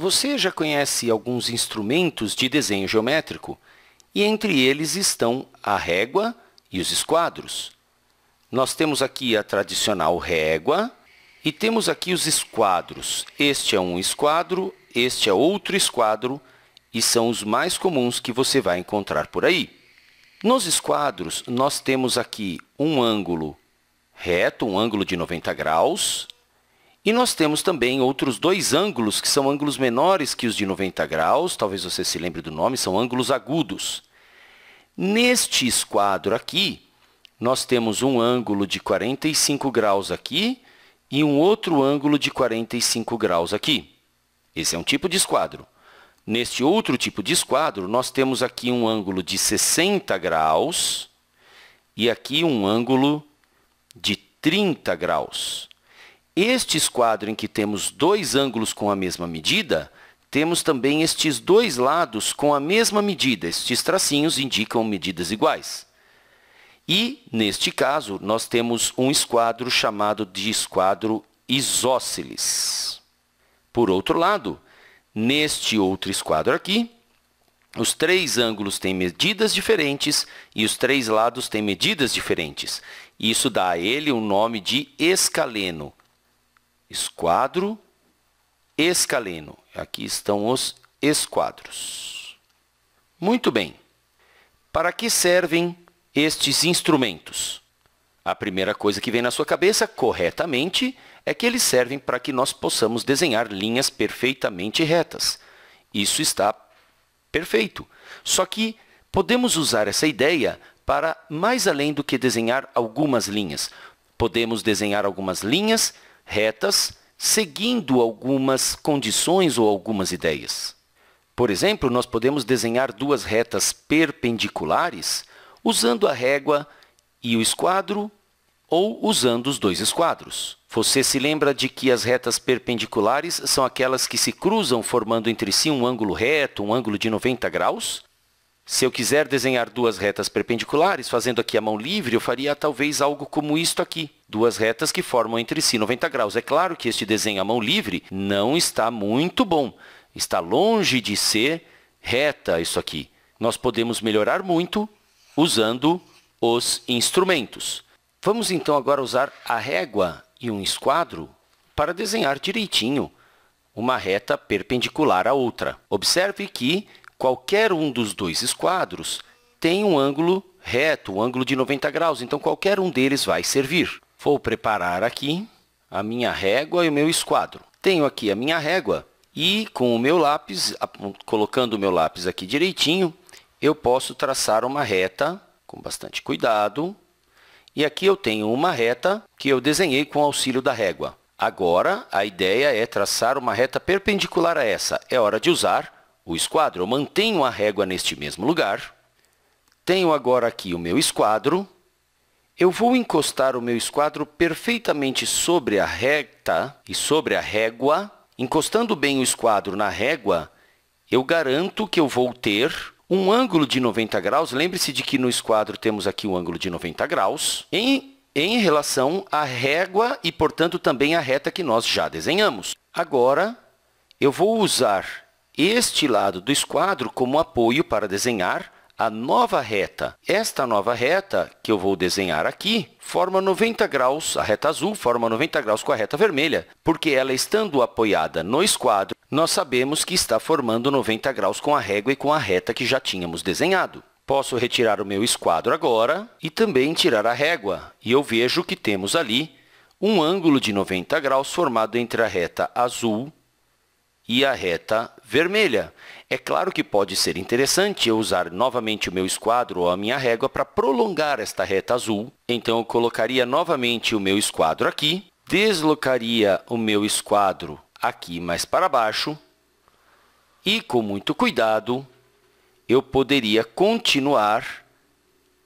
Você já conhece alguns instrumentos de desenho geométrico e entre eles estão a régua e os esquadros. Nós temos aqui a tradicional régua e temos aqui os esquadros. Este é um esquadro, este é outro esquadro e são os mais comuns que você vai encontrar por aí. Nos esquadros, nós temos aqui um ângulo reto, um ângulo de 90 graus, e nós temos também outros dois ângulos, que são ângulos menores que os de 90 graus, talvez você se lembre do nome, são ângulos agudos. Neste esquadro aqui, nós temos um ângulo de 45 graus aqui e um outro ângulo de 45 graus aqui. Esse é um tipo de esquadro. Neste outro tipo de esquadro, nós temos aqui um ângulo de 60 graus e aqui um ângulo de 30 graus. Este esquadro em que temos dois ângulos com a mesma medida, temos também estes dois lados com a mesma medida. Estes tracinhos indicam medidas iguais. E, neste caso, nós temos um esquadro chamado de esquadro isósceles. Por outro lado, neste outro esquadro aqui, os três ângulos têm medidas diferentes e os três lados têm medidas diferentes. Isso dá a ele o nome de escaleno esquadro, escaleno. Aqui estão os esquadros. Muito bem. Para que servem estes instrumentos? A primeira coisa que vem na sua cabeça, corretamente, é que eles servem para que nós possamos desenhar linhas perfeitamente retas. Isso está perfeito. Só que podemos usar essa ideia para mais além do que desenhar algumas linhas. Podemos desenhar algumas linhas retas seguindo algumas condições ou algumas ideias. Por exemplo, nós podemos desenhar duas retas perpendiculares usando a régua e o esquadro ou usando os dois esquadros. Você se lembra de que as retas perpendiculares são aquelas que se cruzam formando entre si um ângulo reto, um ângulo de 90 graus? Se eu quiser desenhar duas retas perpendiculares, fazendo aqui a mão livre, eu faria talvez algo como isto aqui. Duas retas que formam entre si 90 graus. É claro que este desenho à mão livre não está muito bom. Está longe de ser reta isso aqui. Nós podemos melhorar muito usando os instrumentos. Vamos então agora usar a régua e um esquadro para desenhar direitinho uma reta perpendicular à outra. Observe que qualquer um dos dois esquadros tem um ângulo reto, um ângulo de 90 graus, então qualquer um deles vai servir. Vou preparar aqui a minha régua e o meu esquadro. Tenho aqui a minha régua e com o meu lápis, colocando o meu lápis aqui direitinho, eu posso traçar uma reta com bastante cuidado. E aqui eu tenho uma reta que eu desenhei com auxílio da régua. Agora, a ideia é traçar uma reta perpendicular a essa. É hora de usar o esquadro. Eu mantenho a régua neste mesmo lugar. Tenho agora aqui o meu esquadro. Eu vou encostar o meu esquadro perfeitamente sobre a reta e sobre a régua. Encostando bem o esquadro na régua, eu garanto que eu vou ter um ângulo de 90 graus. Lembre-se de que no esquadro temos aqui um ângulo de 90 graus em, em relação à régua e, portanto, também à reta que nós já desenhamos. Agora, eu vou usar este lado do esquadro como apoio para desenhar a nova reta. Esta nova reta que eu vou desenhar aqui forma 90 graus, a reta azul forma 90 graus com a reta vermelha, porque ela estando apoiada no esquadro, nós sabemos que está formando 90 graus com a régua e com a reta que já tínhamos desenhado. Posso retirar o meu esquadro agora e também tirar a régua, e eu vejo que temos ali um ângulo de 90 graus formado entre a reta azul e a reta vermelha. É claro que pode ser interessante eu usar novamente o meu esquadro ou a minha régua para prolongar esta reta azul. Então, eu colocaria novamente o meu esquadro aqui, deslocaria o meu esquadro aqui mais para baixo e, com muito cuidado, eu poderia continuar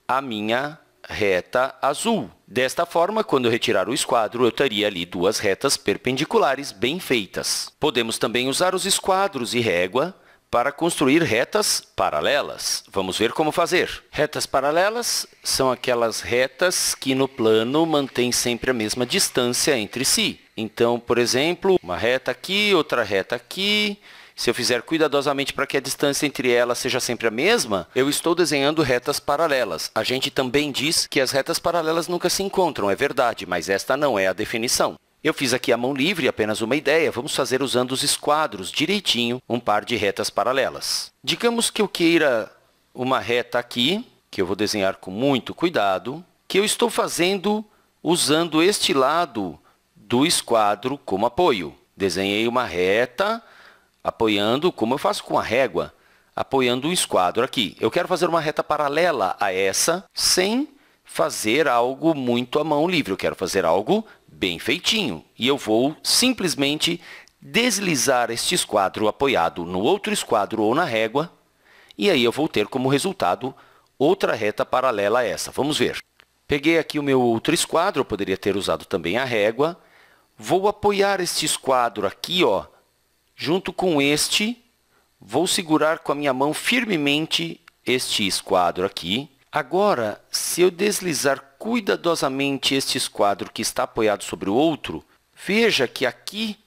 a minha reta azul. Desta forma, quando retirar o esquadro, eu teria ali duas retas perpendiculares bem feitas. Podemos também usar os esquadros e régua para construir retas paralelas. Vamos ver como fazer. Retas paralelas são aquelas retas que no plano mantêm sempre a mesma distância entre si. Então, por exemplo, uma reta aqui, outra reta aqui, se eu fizer cuidadosamente para que a distância entre elas seja sempre a mesma, eu estou desenhando retas paralelas. A gente também diz que as retas paralelas nunca se encontram, é verdade, mas esta não é a definição. Eu fiz aqui a mão livre, apenas uma ideia. Vamos fazer usando os esquadros direitinho, um par de retas paralelas. Digamos que eu queira uma reta aqui, que eu vou desenhar com muito cuidado, que eu estou fazendo usando este lado do esquadro como apoio. Desenhei uma reta, apoiando, como eu faço com a régua, apoiando um esquadro aqui. Eu quero fazer uma reta paralela a essa, sem fazer algo muito à mão livre. Eu quero fazer algo bem feitinho. E eu vou simplesmente deslizar este esquadro apoiado no outro esquadro ou na régua, e aí eu vou ter como resultado outra reta paralela a essa. Vamos ver. Peguei aqui o meu outro esquadro, eu poderia ter usado também a régua. Vou apoiar este esquadro aqui, ó, junto com este. Vou segurar com a minha mão firmemente este esquadro aqui. Agora, se eu deslizar cuidadosamente este esquadro que está apoiado sobre o outro, veja que aqui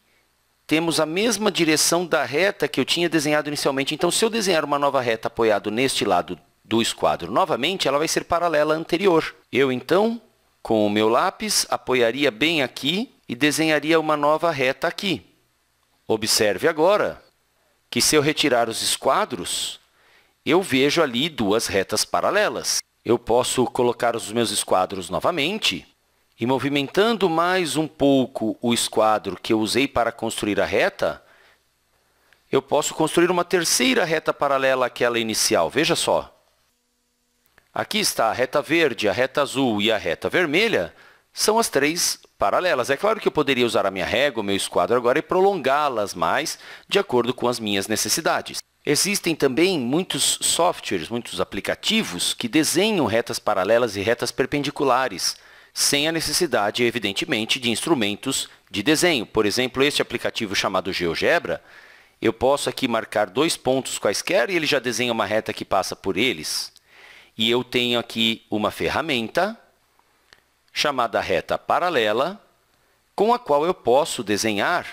temos a mesma direção da reta que eu tinha desenhado inicialmente. Então, se eu desenhar uma nova reta apoiado neste lado do esquadro novamente, ela vai ser paralela à anterior. Eu, então, com o meu lápis, apoiaria bem aqui e desenharia uma nova reta aqui. Observe agora que se eu retirar os esquadros, eu vejo ali duas retas paralelas. Eu posso colocar os meus esquadros novamente e, movimentando mais um pouco o esquadro que eu usei para construir a reta, eu posso construir uma terceira reta paralela àquela inicial. Veja só. Aqui está a reta verde, a reta azul e a reta vermelha, são as três paralelas. É claro que eu poderia usar a minha régua, o meu esquadro agora, e prolongá-las mais de acordo com as minhas necessidades. Existem também muitos softwares, muitos aplicativos que desenham retas paralelas e retas perpendiculares, sem a necessidade, evidentemente, de instrumentos de desenho. Por exemplo, este aplicativo chamado GeoGebra, eu posso aqui marcar dois pontos quaisquer e ele já desenha uma reta que passa por eles. E eu tenho aqui uma ferramenta chamada reta paralela, com a qual eu posso desenhar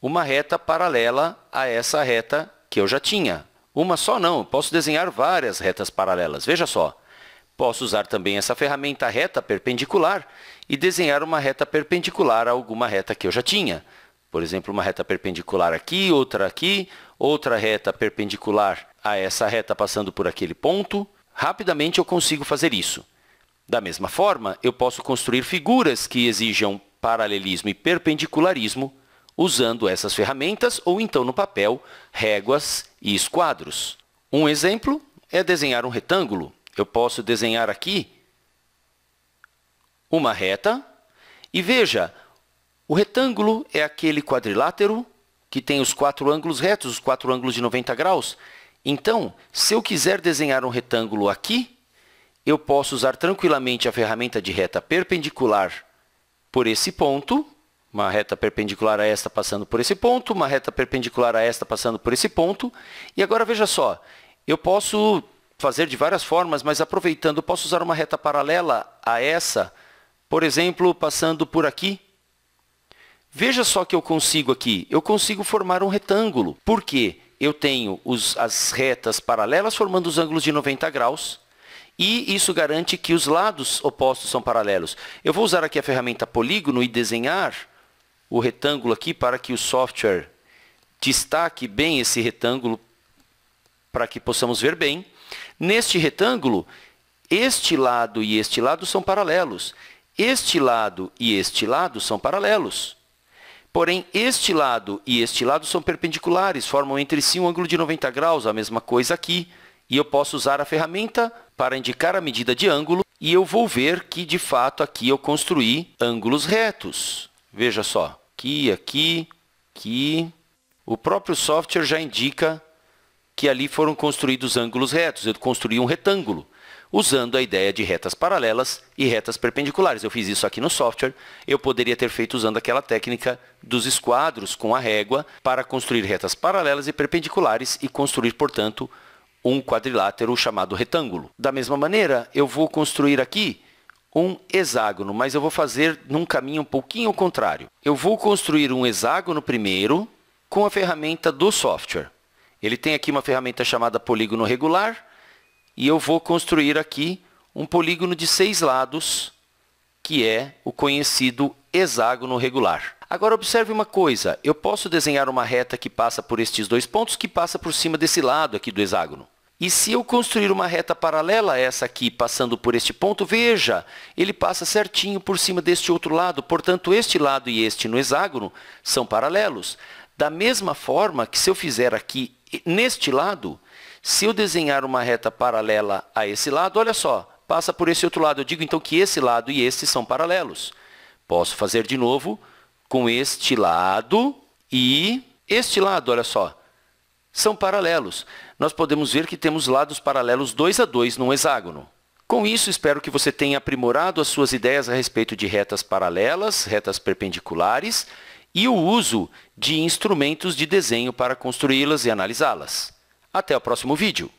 uma reta paralela a essa reta que eu já tinha. Uma só não, posso desenhar várias retas paralelas. Veja só, posso usar também essa ferramenta reta perpendicular e desenhar uma reta perpendicular a alguma reta que eu já tinha. Por exemplo, uma reta perpendicular aqui, outra aqui, outra reta perpendicular a essa reta passando por aquele ponto. Rapidamente eu consigo fazer isso. Da mesma forma, eu posso construir figuras que exijam paralelismo e perpendicularismo usando essas ferramentas ou então no papel, réguas e esquadros. Um exemplo é desenhar um retângulo. Eu posso desenhar aqui uma reta e veja, o retângulo é aquele quadrilátero que tem os quatro ângulos retos, os quatro ângulos de 90 graus. Então, se eu quiser desenhar um retângulo aqui, eu posso usar tranquilamente a ferramenta de reta perpendicular por esse ponto uma reta perpendicular a esta passando por esse ponto, uma reta perpendicular a esta passando por esse ponto. E agora veja só, eu posso fazer de várias formas, mas aproveitando, posso usar uma reta paralela a essa, por exemplo, passando por aqui. Veja só que eu consigo aqui, eu consigo formar um retângulo. Por quê? Eu tenho os, as retas paralelas formando os ângulos de 90 graus, e isso garante que os lados opostos são paralelos. Eu vou usar aqui a ferramenta polígono e desenhar o retângulo aqui para que o software destaque bem esse retângulo para que possamos ver bem. Neste retângulo, este lado e este lado são paralelos. Este lado e este lado são paralelos. Porém, este lado e este lado são perpendiculares, formam entre si um ângulo de 90 graus, a mesma coisa aqui. E eu posso usar a ferramenta para indicar a medida de ângulo e eu vou ver que, de fato, aqui eu construí ângulos retos. Veja só, aqui, aqui, aqui. O próprio software já indica que ali foram construídos ângulos retos. Eu construí um retângulo, usando a ideia de retas paralelas e retas perpendiculares. Eu fiz isso aqui no software. Eu poderia ter feito usando aquela técnica dos esquadros com a régua para construir retas paralelas e perpendiculares e construir, portanto, um quadrilátero chamado retângulo. Da mesma maneira, eu vou construir aqui um hexágono, mas eu vou fazer num caminho um pouquinho contrário. Eu vou construir um hexágono primeiro, com a ferramenta do software. Ele tem aqui uma ferramenta chamada polígono regular e eu vou construir aqui um polígono de seis lados, que é o conhecido hexágono regular. Agora, observe uma coisa. Eu posso desenhar uma reta que passa por estes dois pontos, que passa por cima desse lado aqui do hexágono. E se eu construir uma reta paralela a essa aqui, passando por este ponto, veja, ele passa certinho por cima deste outro lado. Portanto, este lado e este no hexágono são paralelos. Da mesma forma que se eu fizer aqui neste lado, se eu desenhar uma reta paralela a esse lado, olha só, passa por esse outro lado. Eu digo então que esse lado e este são paralelos. Posso fazer de novo com este lado e este lado, olha só são paralelos. Nós podemos ver que temos lados paralelos 2 a 2 num hexágono. Com isso, espero que você tenha aprimorado as suas ideias a respeito de retas paralelas, retas perpendiculares e o uso de instrumentos de desenho para construí-las e analisá-las. Até o próximo vídeo!